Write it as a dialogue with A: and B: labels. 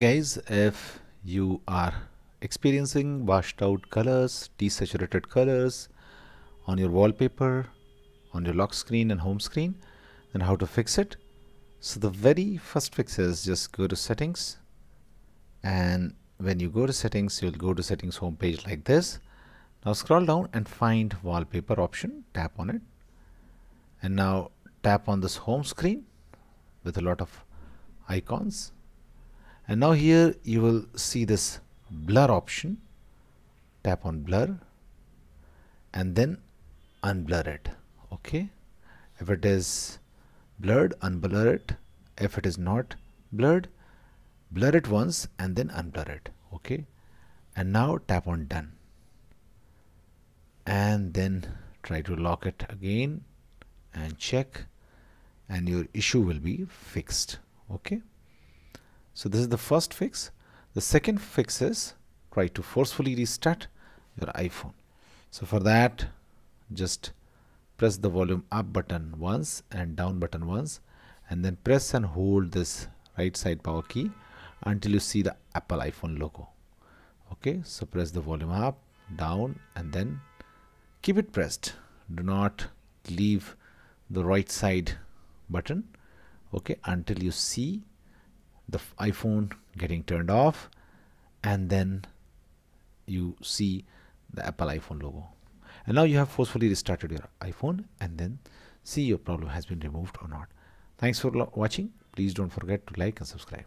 A: guys if you are experiencing washed out colors desaturated colors on your wallpaper on your lock screen and home screen then how to fix it? So the very first fix is just go to settings. And when you go to settings you'll go to settings home page like this. Now scroll down and find wallpaper option. Tap on it. And now tap on this home screen with a lot of icons and now here you will see this blur option. Tap on blur and then unblur it. Okay? If it is blurred unblur it. If it is not blurred blur it once and then unblur it. Okay? And now tap on done. And then try to lock it again and check and your issue will be fixed. Okay so this is the first fix. The second fix is try to forcefully restart your iPhone. So for that just press the volume up button once and down button once and then press and hold this right side power key until you see the Apple iPhone logo. Okay so press the volume up down and then keep it pressed. Do not leave the right side button okay until you see the iPhone getting turned off and then you see the Apple iPhone logo. And now you have forcefully restarted your iPhone and then see your problem has been removed or not. Thanks for watching. Please don't forget to like and subscribe